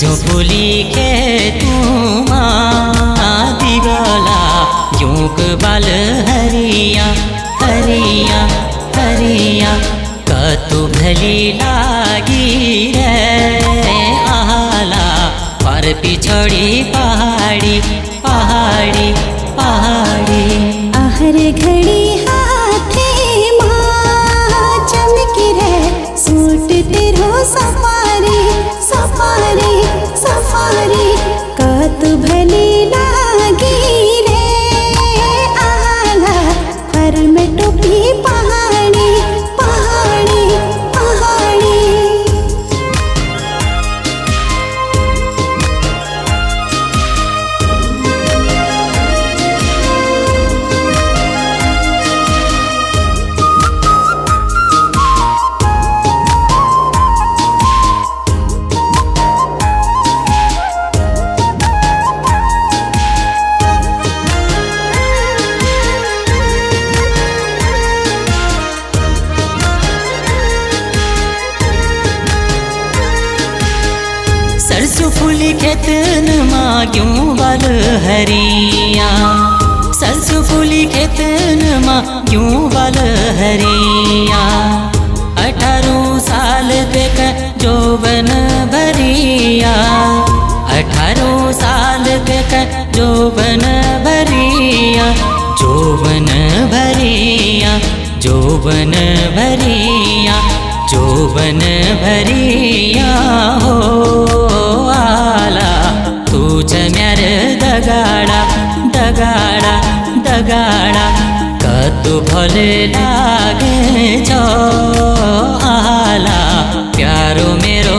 Fully के तुमा दिगला युग बाल हरिया हरिया हरिया, कतु भली लागी रे आला। पर पिछड़ी पहाड़ी पहाड़ी पहाड़ी। आहर घड़ी फूली खेतन माग्यूं बल हरिया। सरसों फूली खेतन माग्यूं बल हरिया। अठारह साल तक जोबन भरिया। अठारह साल तक जोबन भरिया। जोबन भरिया जोबन भरिया जोबन भरिया हो। आला तुझ म्यार दगाडा दगाडा दगाडा। कतु भले लागे जो आला। प्यारो मेरो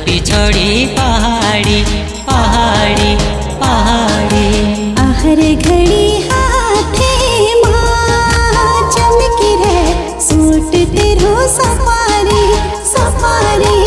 छोटी छोटी पहाड़ी पहाड़ी पहाड़ी। हर घड़ी हाथे माँ, चमकी रे सूट तेरो सफारी सफारी।